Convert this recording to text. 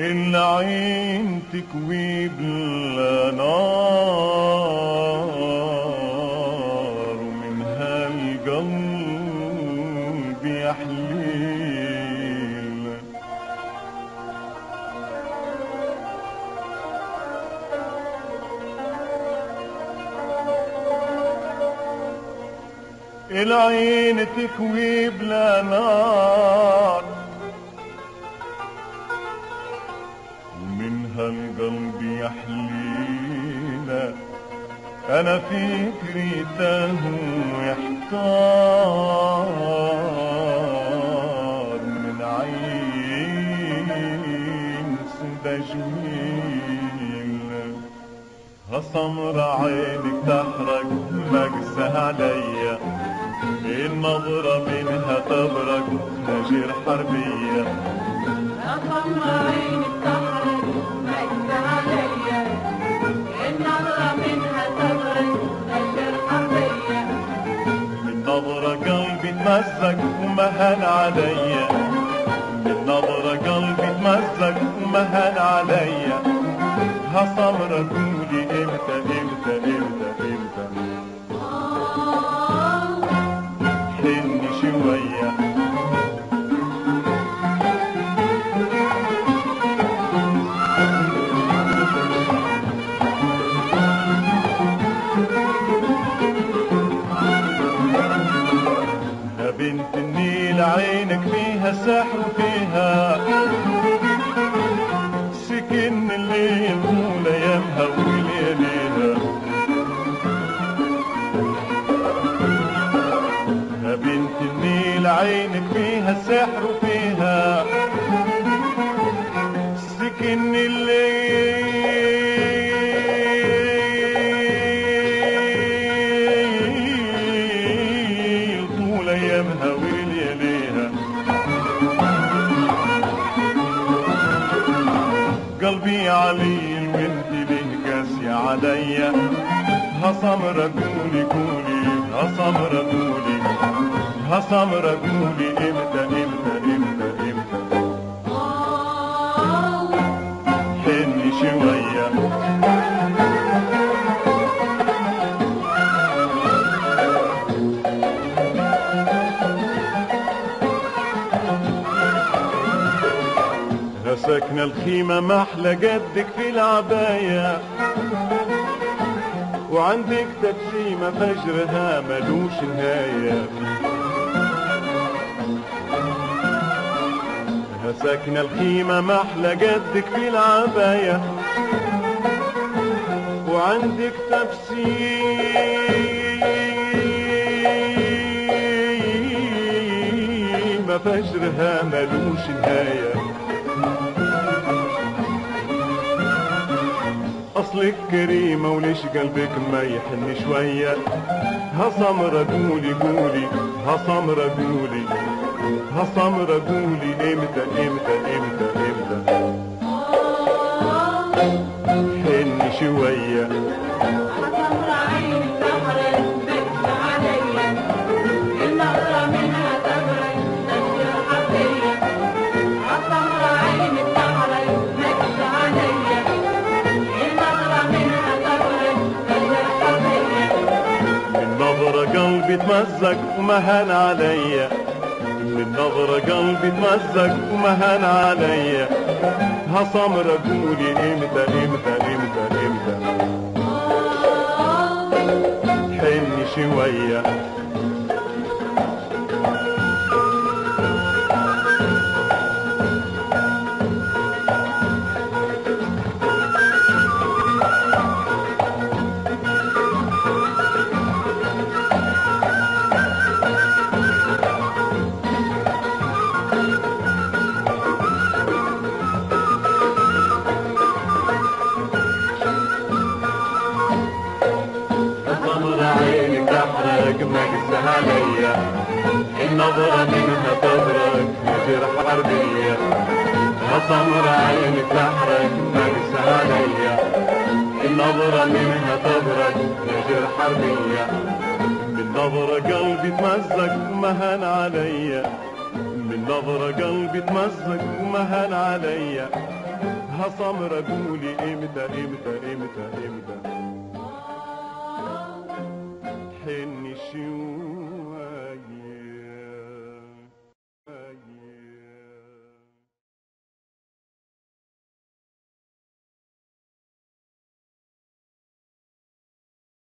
العين تكوي بلا نار القلب يحليل. العين تكوي بلا نار ومنها القلب يحلينا أنا فكري تاه ويحتار من عين سودا جميل. هسمر عينك تحرق مجسى عليا النظرة منها تبرك نجير حربية. أخم عينك تحرق من نظرة قلبي تمزق ومهان عليا من نظرة قلبي تمزق ومهان عليا هسمرة قولي إمتى إمتى إمتى إمتى. حني بنت النيل عينك فيها سحر وفيها سكن الليل طول أيامها ولياليها يا بنت النيل عينك فيها سحر وفيها سكن الليل قلبي عليل وانت ليه قاسية عليا هسمرة قولي قولي هسمرة قولي. هسمرة قولي إمتى إمتى إمتى إمتى. حني شوية. سكن الخيمة محلى جدك في العباية. وعندك تبسيمة فجرها ملوش نهاية. سكن الخيمة محلى جدك في العباية. وعندك تبسيمة فجرها ملوش نهاية. أصلك كريمة وليش قلبك ما يحن شوية؟ ها سمرة قولي قولي. ها سمرة قولي. ها سمرة قولي. إمتى إمتى إمتى إمتى حن شوية. تمزق ومهان عليا من نظرة قلبي تمزق ومهان عليا ها سمرة قولي إمتى إمتى إمتى إمتى. حني شوية. النظرة منها تبرك مجرح حربية سمرة عينك تحرق مجز عليا النظرة منها تبرك مجرح حربية من نظرة قلبي تمزق ومهان عليا من نظرة قلبي تمزق ومهان عليا ها سمرة قولي إمتى إمتى إمتى إمتى. تحن الشيوخ